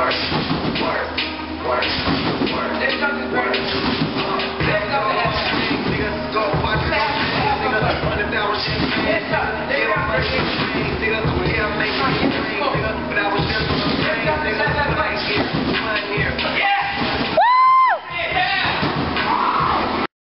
work, work, work, work. There's.